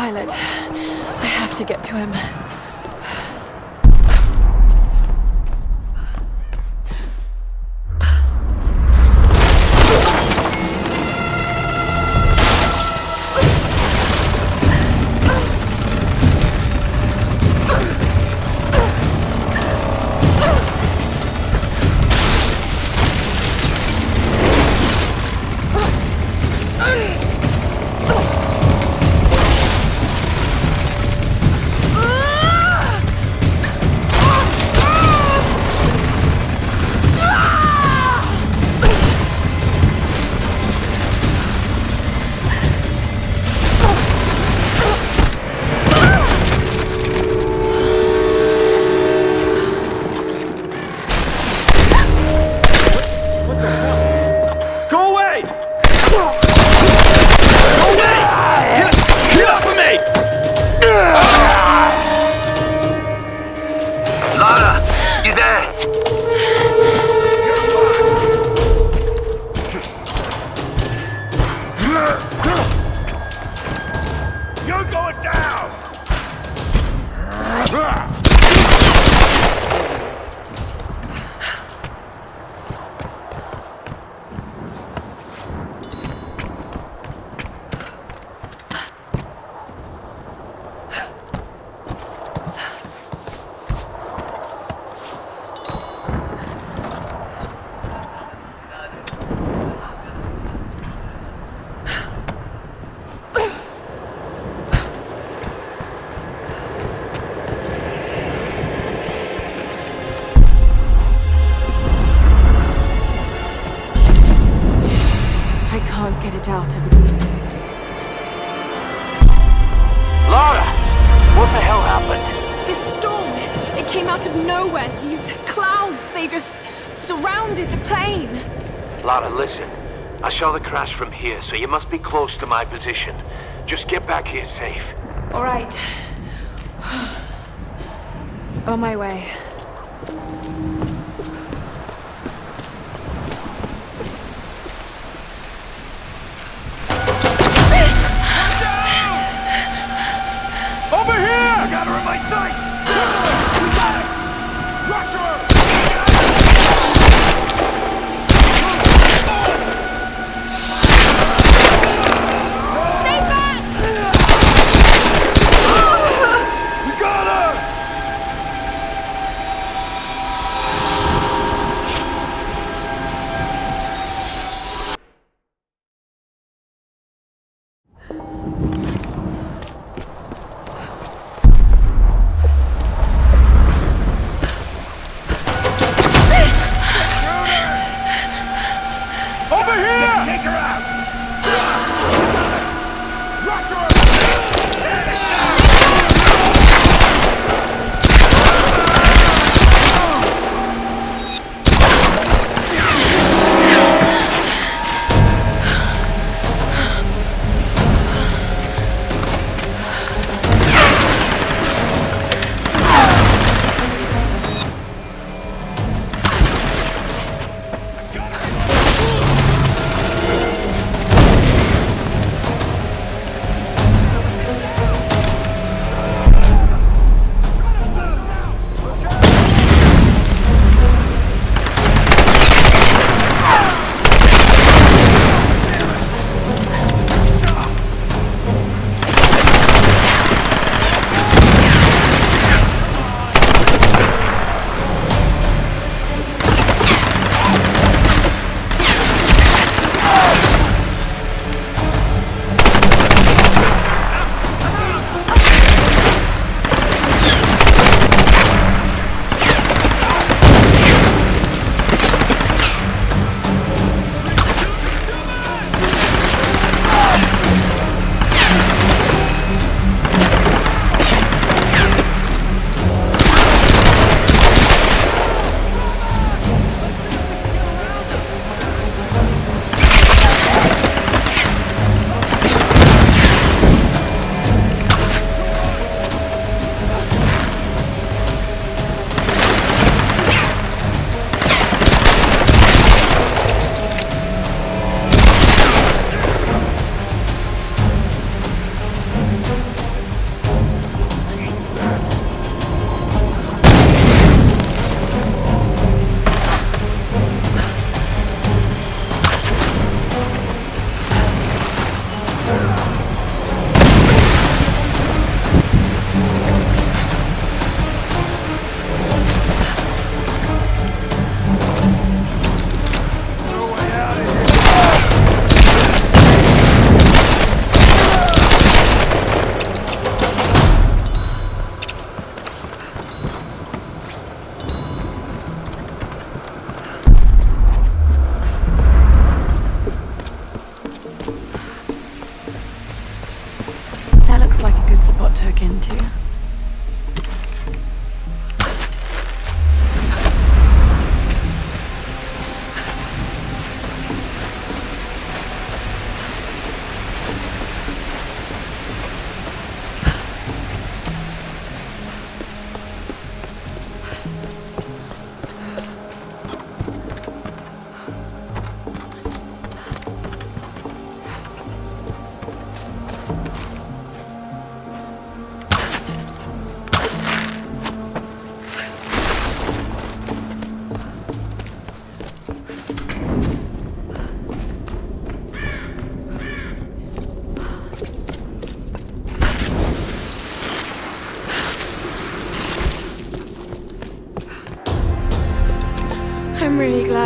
pilot. I have to get to him. I saw the crash from here, so you must be close to my position. Just get back here safe. All right. On my way. Over here! I got her in my sights!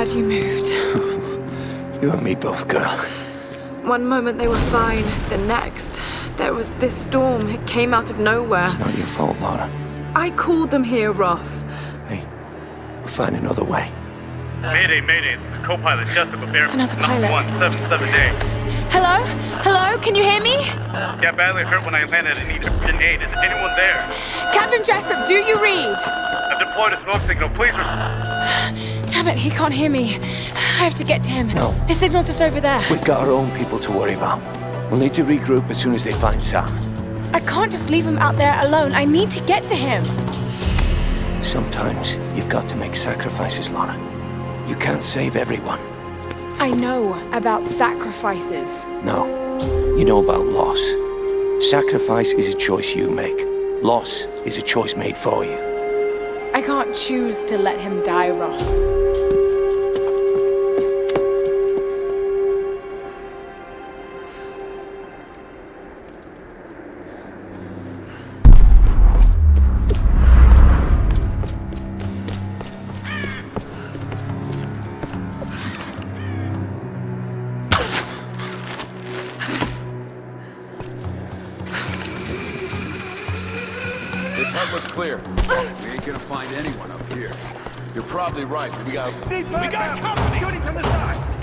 Glad you moved. You and me both, girl. One moment they were fine, the next, there was this storm. It came out of nowhere. It's not your fault, Lara. I called them here, Roth. Hey, we'll find another way. Mayday, mayday. This is co-pilot Jessica Bear. Another pilot. 177A. Hello? Hello? Can you hear me? Got badly hurt when I landed and need urgent aid. Is anyone there? Captain Jessup, do you read? I've deployed a smoke signal. Please res- Damn it, he can't hear me. I have to get to him. No. His signal's just over there. We've got our own people to worry about. We'll need to regroup as soon as they find Sam. I can't just leave him out there alone. I need to get to him. Sometimes you've got to make sacrifices, Lara. You can't save everyone. I know about sacrifices. No. You know about loss. Sacrifice is a choice you make. Loss is a choice made for you. Can't choose to let him die, Roth. Hut looks clear. We ain't gonna find anyone up here. You're probably right. We got. We got company! Shooting from the side!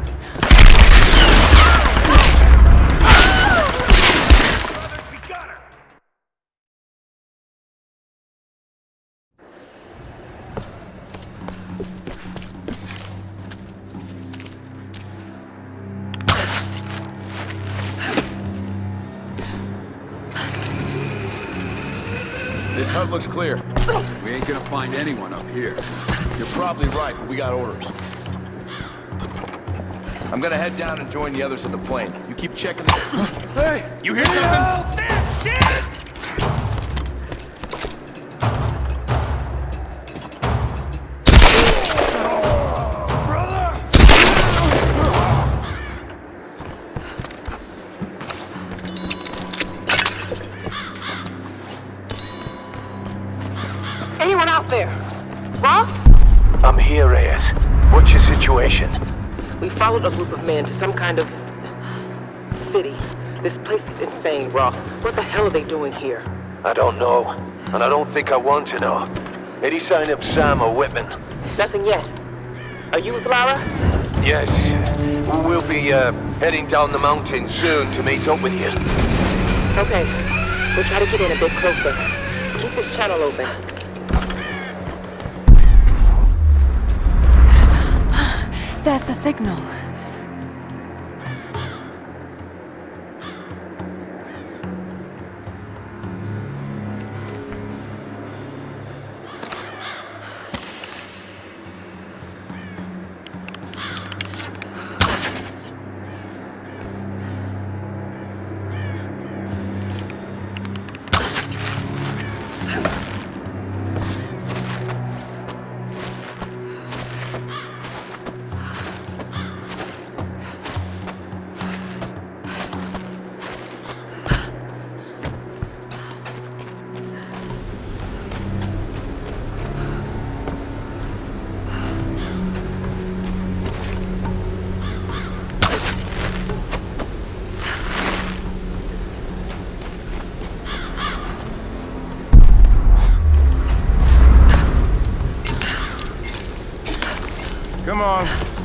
Looks clear. We ain't gonna find anyone up here. You're probably right. but We got orders. I'm gonna head down and join the others at the plane. You keep checking. hey, you hear something? Oh, damn shit! Followed a group of men to some kind of city. This place is insane, Roth. What the hell are they doing here? I don't know. And I don't think I want to know. Any sign of Sam or Whitman? Nothing yet. Are you with Lara? Yes. We'll be uh, heading down the mountain soon to meet up with you. Okay. We'll try to get in a bit closer. Keep this channel open. There's the signal.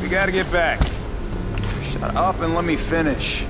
We gotta get back. Shut up and let me finish.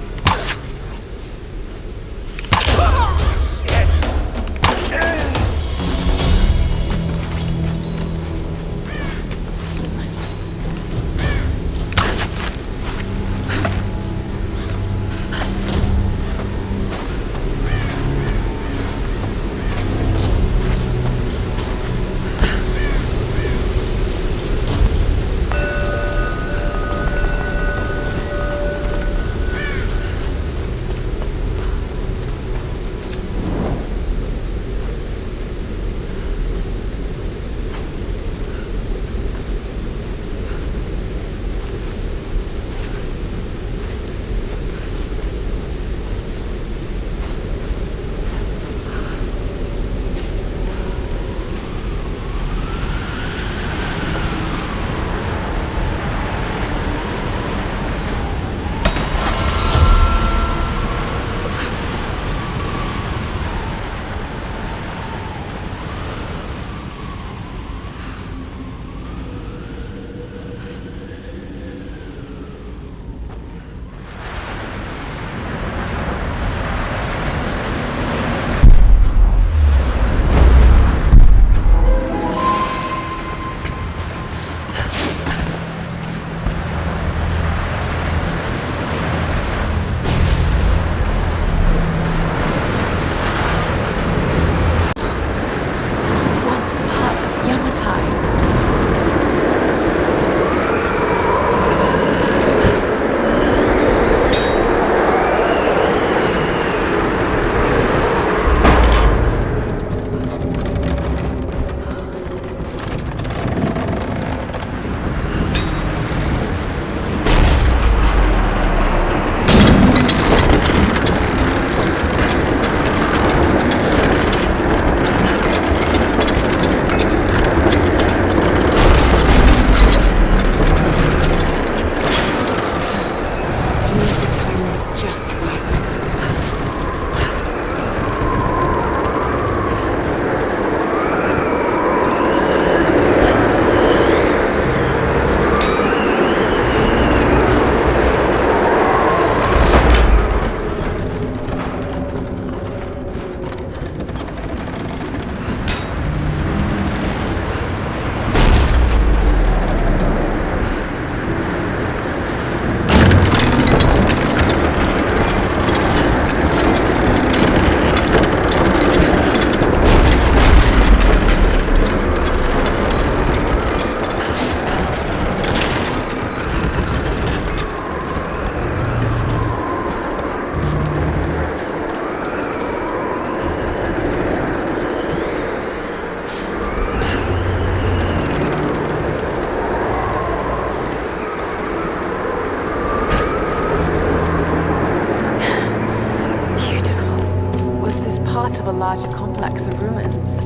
Larger complex of ruins.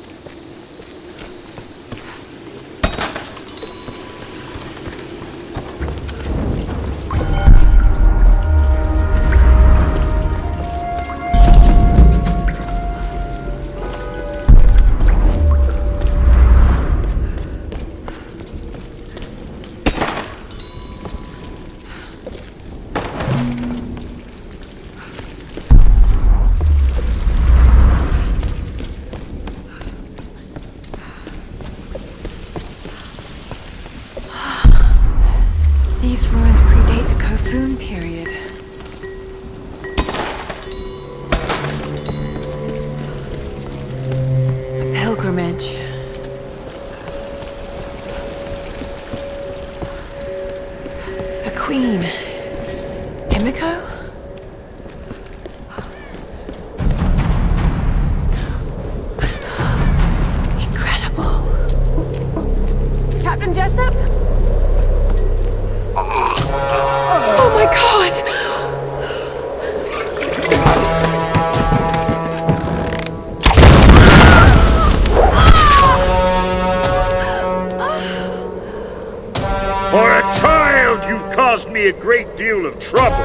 Great deal of trouble.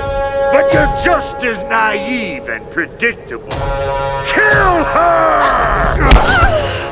But you're just as naive and predictable. Kill her!